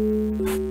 Música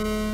you.